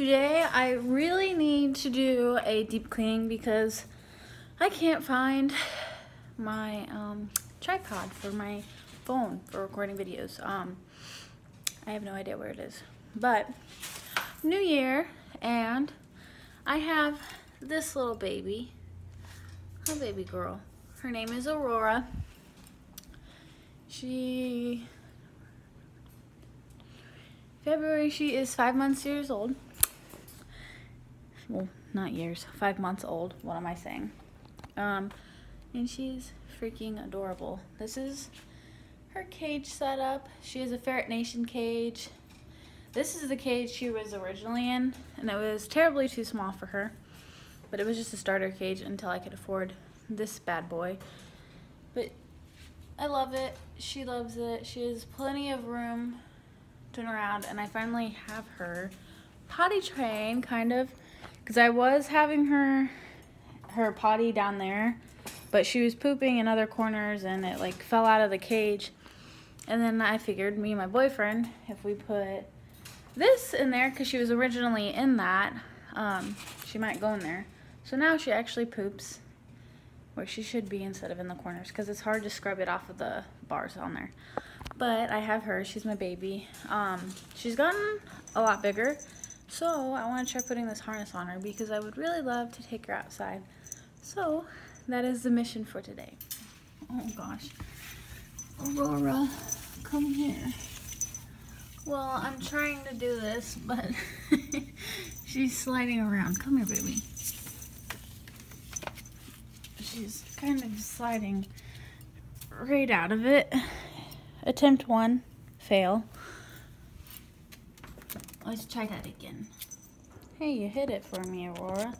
Today I really need to do a deep cleaning because I can't find my um, tripod for my phone for recording videos. Um, I have no idea where it is. But new year and I have this little baby, a baby girl. Her name is Aurora. She February she is five months years old. Well, not years, five months old. What am I saying? Um, and she's freaking adorable. This is her cage setup. She has a Ferret Nation cage. This is the cage she was originally in, and it was terribly too small for her. But it was just a starter cage until I could afford this bad boy. But I love it. She loves it. She has plenty of room to turn around and I finally have her potty train kind of because I was having her her potty down there but she was pooping in other corners and it like fell out of the cage and then I figured me and my boyfriend if we put this in there because she was originally in that um, she might go in there so now she actually poops where she should be instead of in the corners because it's hard to scrub it off of the bars on there but I have her. She's my baby. Um, she's gotten a lot bigger, so I want to try putting this harness on her because I would really love to take her outside. So that is the mission for today. Oh gosh. Aurora, come here. Well, I'm trying to do this, but she's sliding around. Come here, baby. She's kind of sliding right out of it. Attempt one, fail. Let's try that again. Hey, you hit it for me, Aurora.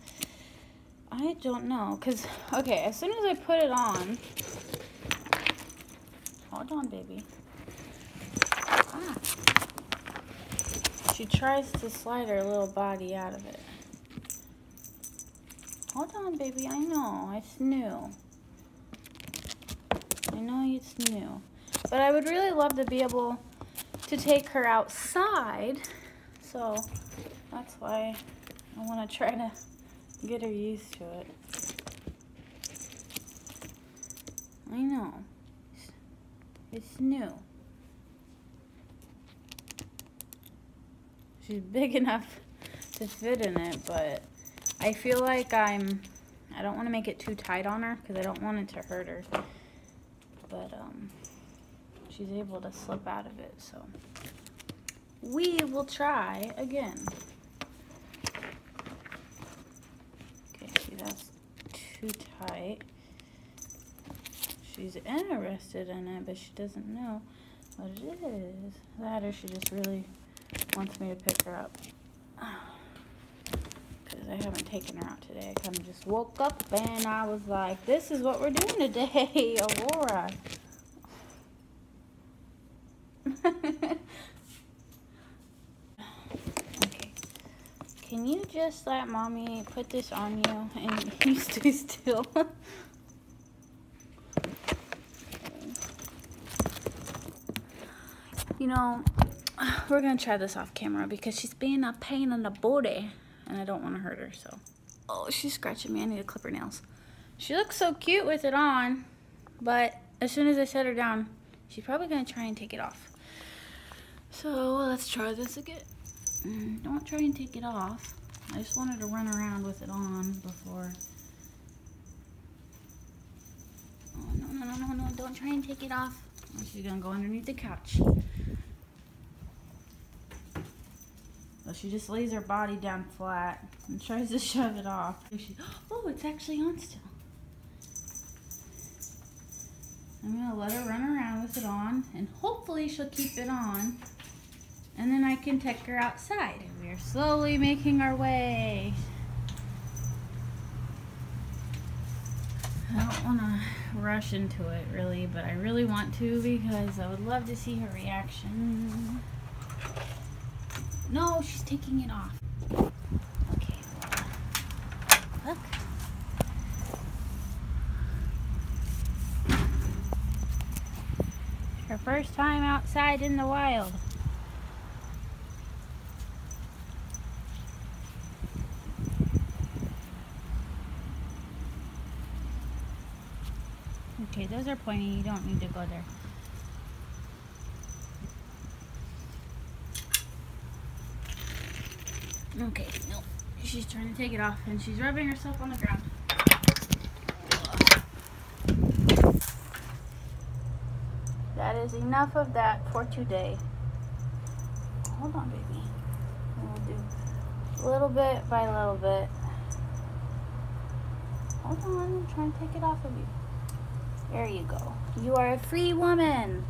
I don't know, because, okay, as soon as I put it on, hold on, baby. Ah. She tries to slide her little body out of it. Hold on, baby, I know, it's new. I know it's new. But I would really love to be able to take her outside. So that's why I want to try to get her used to it. I know. It's new. She's big enough to fit in it, but I feel like I'm, I don't want to make it too tight on her because I don't want it to hurt her. But, um, she's able to slip out of it. So we will try again. Okay, see that's too tight. She's interested in it, but she doesn't know what it is. That or she just really wants me to pick her up. Because I haven't taken her out today. I kind of just woke up and I was like, this is what we're doing today, Aurora. okay. Can you just let mommy put this on you and you stay still? you know, we're gonna try this off camera because she's being a pain in the booty and I don't want to hurt her, so. Oh, she's scratching me. I need to clip her nails. She looks so cute with it on, but as soon as I set her down, she's probably gonna try and take it off. So let's try this again. Mm, don't try and take it off. I just wanted to run around with it on before. Oh, no, no, no, no, no. Don't try and take it off. She's going to go underneath the couch. So she just lays her body down flat and tries to shove it off. Oh, it's actually on still. I'm to let her run around with it on and hopefully she'll keep it on and then I can take her outside. And we are slowly making our way. I don't want to rush into it really, but I really want to because I would love to see her reaction. No, she's taking it off. Okay. Look. Her first time outside in the wild. Okay, those are pointy. You don't need to go there. Okay, no. She's trying to take it off and she's rubbing herself on the ground. That is enough of that for today. Hold on, baby. We'll do a little bit by little bit. Hold on, I'm trying to take it off of you. There you go. You are a free woman.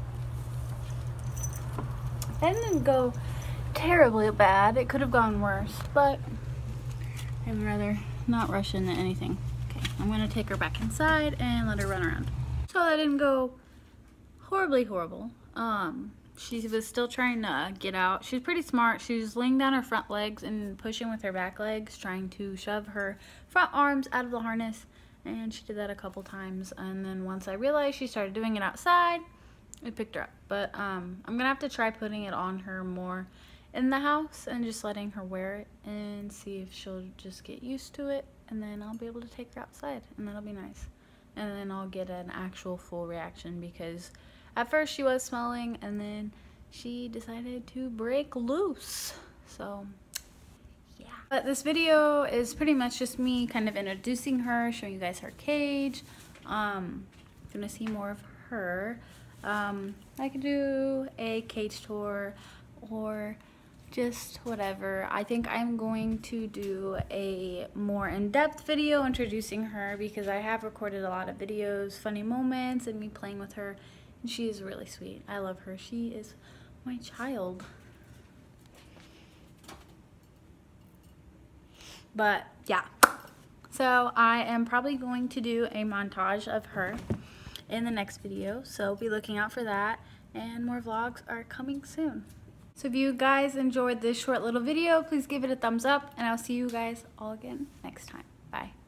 That didn't go terribly bad. It could have gone worse, but I'd rather not rush into anything. Okay, I'm gonna take her back inside and let her run around. So that didn't go horribly horrible. Um, she was still trying to get out. She's pretty smart. She was laying down her front legs and pushing with her back legs, trying to shove her front arms out of the harness. And she did that a couple times. And then once I realized she started doing it outside, I picked her up. But um, I'm to have to try putting it on her more in the house and just letting her wear it and see if she'll just get used to it. And then I'll be able to take her outside and that'll be nice. And then I'll get an actual full reaction because at first she was smelling and then she decided to break loose. So. But this video is pretty much just me kind of introducing her, showing you guys her cage. Um, gonna see more of her. Um, I could do a cage tour or just whatever. I think I'm going to do a more in-depth video introducing her because I have recorded a lot of videos, funny moments, and me playing with her. And she is really sweet. I love her. She is my child. But yeah. So I am probably going to do a montage of her in the next video. So be looking out for that. And more vlogs are coming soon. So if you guys enjoyed this short little video, please give it a thumbs up. And I'll see you guys all again next time. Bye.